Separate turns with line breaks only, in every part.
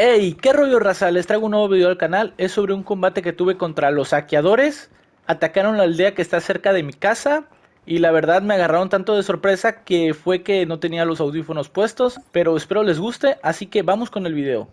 Hey, ¿qué rollo raza? Les traigo un nuevo video al canal. Es sobre un combate que tuve contra los saqueadores. Atacaron la aldea que está cerca de mi casa. Y la verdad me agarraron tanto de sorpresa que fue que no tenía los audífonos puestos. Pero espero les guste, así que vamos con el video.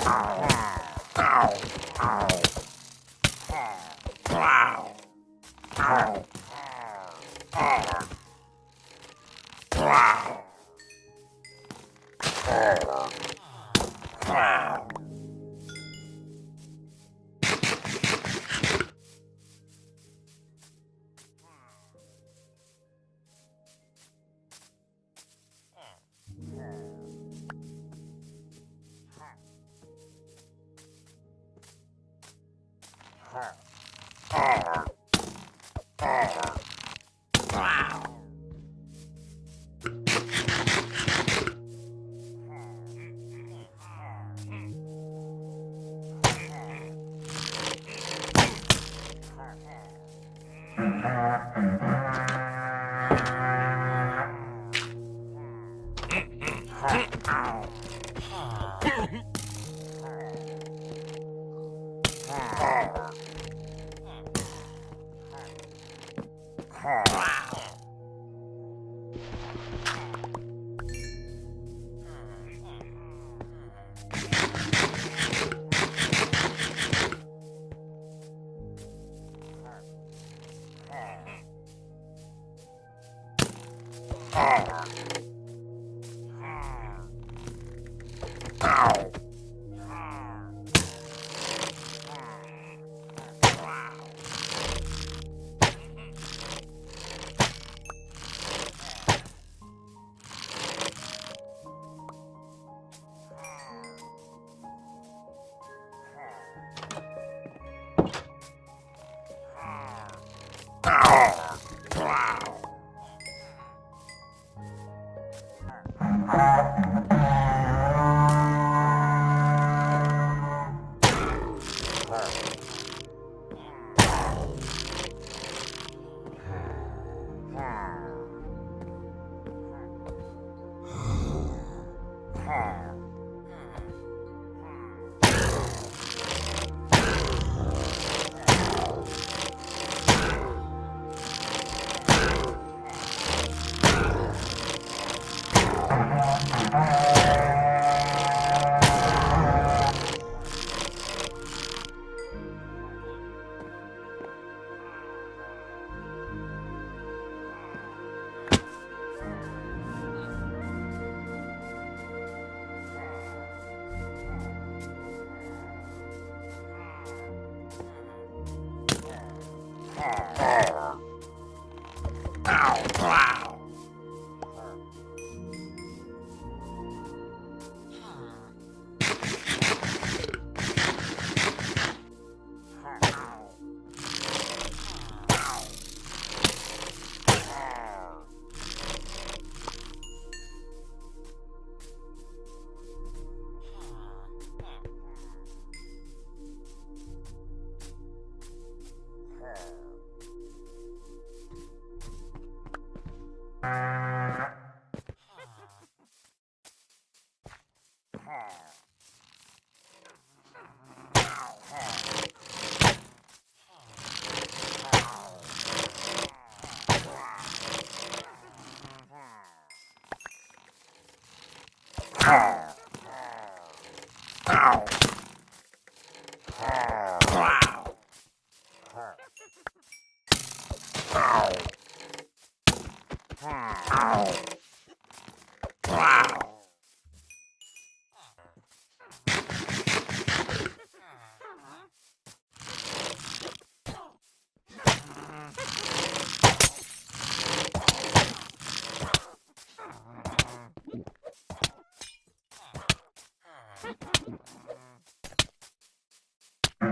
Ow! Ow! Ow! Ow! Oh. Ha! Oh. Ow.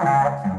Mm-hmm.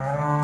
Huh?